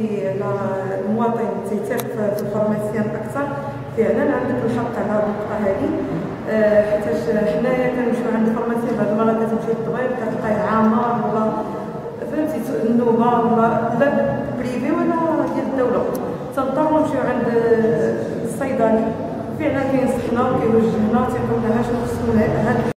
المواطن تيثق في ال pharmacien أكثر. فعلا عندك الحق على هذه النقطة هذه. آه، حيتاش حنايا كنمشيو عند ال pharmacien بعض المرات كتمشي للطبيب كتلقاه عامر ولا فهمتي النوبه ولا لا privé ولا ديال الدولة. تنضطروا نمشيو عند الصيدلي. فعلا كينصحنا وكيوجهنا تيقول لنا شنو خصنا